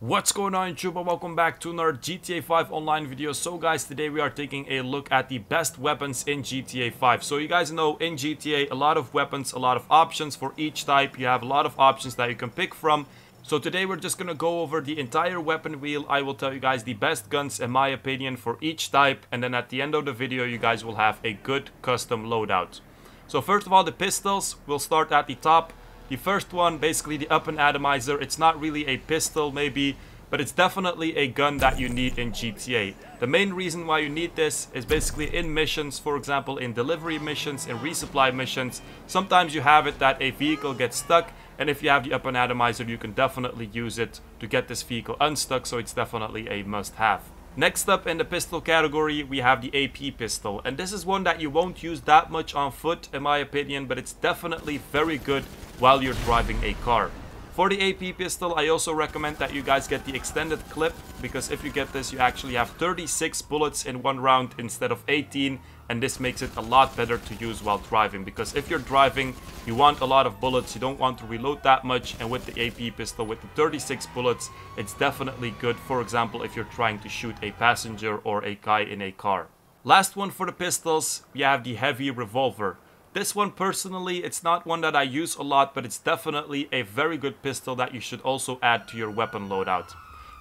What's going on YouTube and welcome back to another GTA 5 online video. So guys, today we are taking a look at the best weapons in GTA 5. So you guys know in GTA, a lot of weapons, a lot of options for each type. You have a lot of options that you can pick from. So today we're just going to go over the entire weapon wheel. I will tell you guys the best guns in my opinion for each type. And then at the end of the video, you guys will have a good custom loadout. So first of all, the pistols, we'll start at the top. The first one, basically the Up-n-Atomizer, it's not really a pistol maybe, but it's definitely a gun that you need in GTA. The main reason why you need this is basically in missions, for example in delivery missions, in resupply missions, sometimes you have it that a vehicle gets stuck and if you have the Up-n-Atomizer you can definitely use it to get this vehicle unstuck so it's definitely a must have. Next up in the pistol category, we have the AP pistol. And this is one that you won't use that much on foot, in my opinion, but it's definitely very good while you're driving a car. For the AP pistol, I also recommend that you guys get the extended clip, because if you get this, you actually have 36 bullets in one round instead of 18, and this makes it a lot better to use while driving because if you're driving you want a lot of bullets you don't want to reload that much and with the AP pistol with the 36 bullets it's definitely good for example if you're trying to shoot a passenger or a guy in a car. Last one for the pistols we have the heavy revolver. This one personally it's not one that I use a lot but it's definitely a very good pistol that you should also add to your weapon loadout.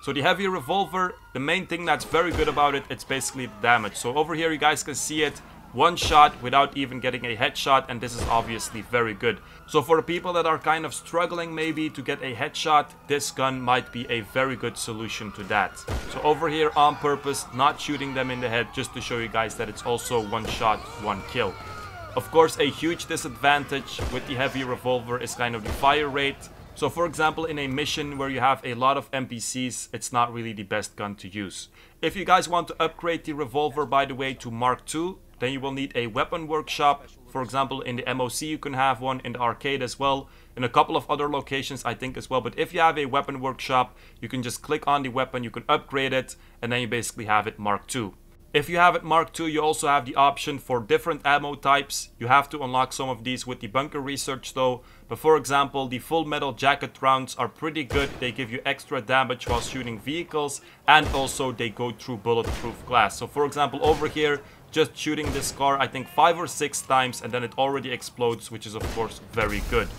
So the heavy revolver, the main thing that's very good about it, it's basically the damage. So over here you guys can see it, one shot without even getting a headshot and this is obviously very good. So for people that are kind of struggling maybe to get a headshot, this gun might be a very good solution to that. So over here on purpose, not shooting them in the head just to show you guys that it's also one shot, one kill. Of course, a huge disadvantage with the heavy revolver is kind of the fire rate. So for example, in a mission where you have a lot of NPCs, it's not really the best gun to use. If you guys want to upgrade the revolver, by the way, to Mark II, then you will need a weapon workshop. For example, in the MOC you can have one, in the arcade as well, in a couple of other locations I think as well. But if you have a weapon workshop, you can just click on the weapon, you can upgrade it, and then you basically have it Mark II. If you have it Mark II, you also have the option for different ammo types. You have to unlock some of these with the bunker research though. But for example, the full metal jacket rounds are pretty good. They give you extra damage while shooting vehicles and also they go through bulletproof glass. So for example, over here, just shooting this car I think five or six times and then it already explodes, which is of course very good.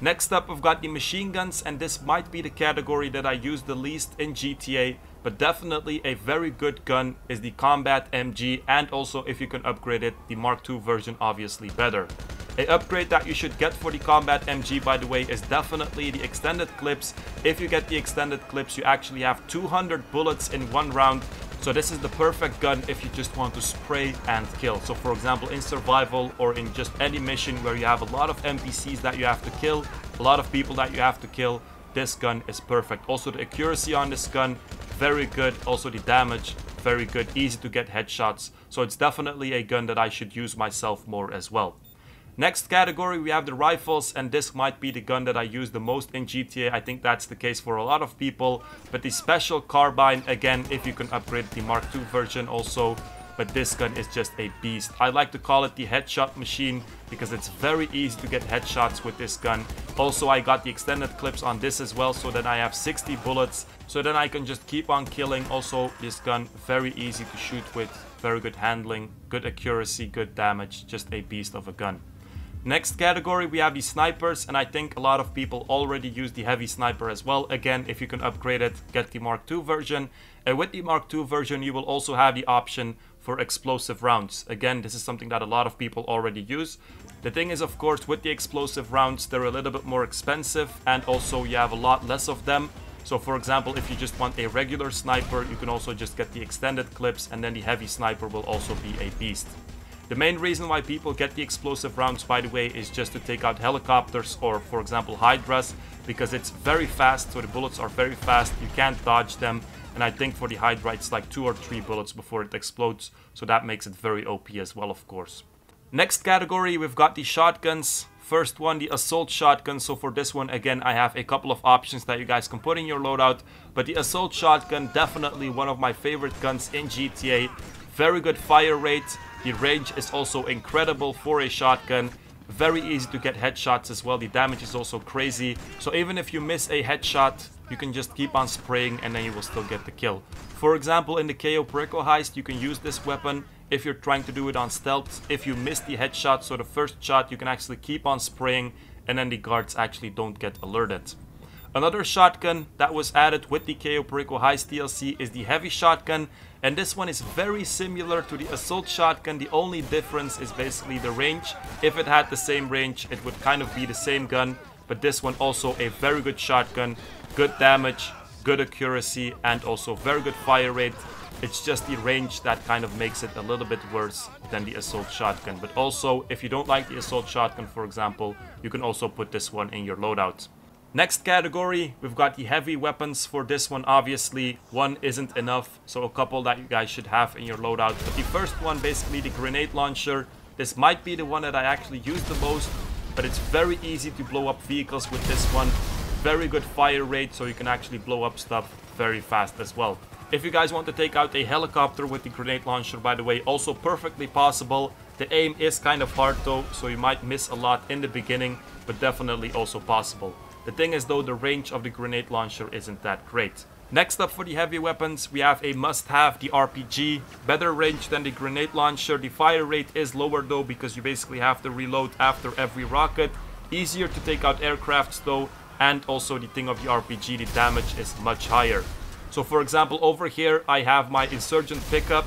Next up, we've got the machine guns and this might be the category that I use the least in GTA but definitely a very good gun is the Combat MG and also if you can upgrade it, the Mark II version obviously better. A upgrade that you should get for the Combat MG by the way is definitely the extended clips. If you get the extended clips you actually have 200 bullets in one round so this is the perfect gun if you just want to spray and kill. So for example in survival or in just any mission where you have a lot of NPCs that you have to kill, a lot of people that you have to kill, this gun is perfect. Also the accuracy on this gun very good. Also the damage, very good. Easy to get headshots. So it's definitely a gun that I should use myself more as well. Next category, we have the rifles, and this might be the gun that I use the most in GTA. I think that's the case for a lot of people. But the special carbine, again, if you can upgrade the Mark II version also, but this gun is just a beast. I like to call it the headshot machine because it's very easy to get headshots with this gun. Also, I got the extended clips on this as well, so that I have 60 bullets. So then I can just keep on killing. Also, this gun, very easy to shoot with. Very good handling, good accuracy, good damage. Just a beast of a gun. Next category we have the snipers and I think a lot of people already use the heavy sniper as well. Again, if you can upgrade it, get the Mark II version. And with the Mark II version you will also have the option for explosive rounds. Again, this is something that a lot of people already use. The thing is, of course, with the explosive rounds, they're a little bit more expensive and also you have a lot less of them. So for example, if you just want a regular sniper, you can also just get the extended clips and then the heavy sniper will also be a beast. The main reason why people get the explosive rounds, by the way, is just to take out helicopters or, for example, Hydras, because it's very fast, so the bullets are very fast, you can't dodge them, and I think for the Hydra it's like 2 or 3 bullets before it explodes, so that makes it very OP as well, of course. Next category, we've got the shotguns. First one, the assault shotgun. So for this one, again, I have a couple of options that you guys can put in your loadout. But the assault shotgun, definitely one of my favorite guns in GTA. Very good fire rate. The range is also incredible for a shotgun. Very easy to get headshots as well. The damage is also crazy. So even if you miss a headshot, you can just keep on spraying and then you will still get the kill. For example, in the Cayo Perico heist, you can use this weapon if you're trying to do it on stealth. If you miss the headshot, so the first shot, you can actually keep on spraying and then the guards actually don't get alerted. Another shotgun that was added with the Cayo Perico Heist DLC is the heavy shotgun and this one is very similar to the assault shotgun. The only difference is basically the range. If it had the same range, it would kind of be the same gun, but this one also a very good shotgun, good damage, good accuracy and also very good fire rate. It's just the range that kind of makes it a little bit worse than the assault shotgun. But also, if you don't like the assault shotgun, for example, you can also put this one in your loadout. Next category, we've got the heavy weapons. For this one, obviously, one isn't enough, so a couple that you guys should have in your loadout. But the first one, basically the grenade launcher. This might be the one that I actually use the most, but it's very easy to blow up vehicles with this one. Very good fire rate, so you can actually blow up stuff very fast as well. If you guys want to take out a helicopter with the grenade launcher, by the way, also perfectly possible. The aim is kind of hard though, so you might miss a lot in the beginning, but definitely also possible. The thing is though, the range of the grenade launcher isn't that great. Next up for the heavy weapons, we have a must-have, the RPG. Better range than the grenade launcher. The fire rate is lower though, because you basically have to reload after every rocket. Easier to take out aircrafts though, and also the thing of the RPG, the damage is much higher. So for example, over here, I have my Insurgent pickup.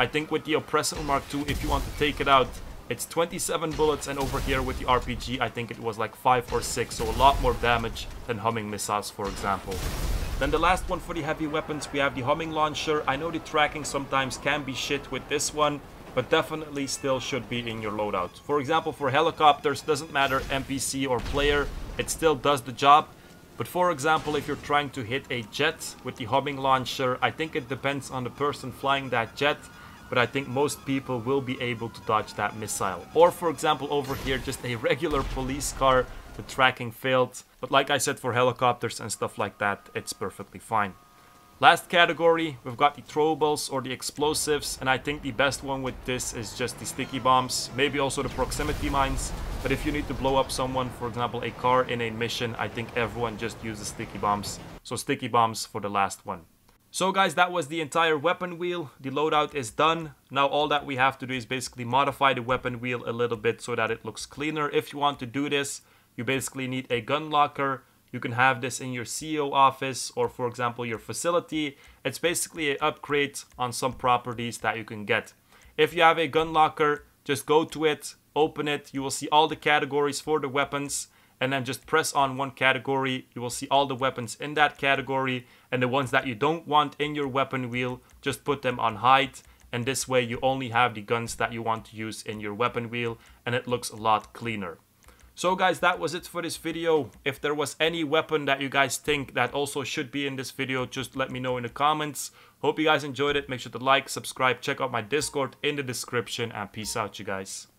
I think with the Oppressor Mark II, if you want to take it out, it's 27 bullets and over here with the RPG I think it was like 5 or 6 so a lot more damage than homing missiles for example. Then the last one for the heavy weapons we have the homing launcher. I know the tracking sometimes can be shit with this one but definitely still should be in your loadout. For example for helicopters doesn't matter NPC or player it still does the job but for example, if you're trying to hit a jet with the homing launcher, I think it depends on the person flying that jet but I think most people will be able to dodge that missile. Or for example over here, just a regular police car, the tracking failed. But like I said for helicopters and stuff like that, it's perfectly fine. Last category, we've got the throwables or the explosives, and I think the best one with this is just the sticky bombs, maybe also the proximity mines. But if you need to blow up someone, for example a car in a mission, I think everyone just uses sticky bombs. So sticky bombs for the last one. So guys, that was the entire weapon wheel. The loadout is done. Now all that we have to do is basically modify the weapon wheel a little bit so that it looks cleaner. If you want to do this, you basically need a gun locker. You can have this in your CEO office or for example your facility. It's basically an upgrade on some properties that you can get. If you have a gun locker, just go to it, open it. You will see all the categories for the weapons and then just press on one category. You will see all the weapons in that category and the ones that you don't want in your weapon wheel, just put them on hide. And this way you only have the guns that you want to use in your weapon wheel and it looks a lot cleaner. So guys, that was it for this video. If there was any weapon that you guys think that also should be in this video, just let me know in the comments. Hope you guys enjoyed it. Make sure to like, subscribe, check out my Discord in the description, and peace out, you guys.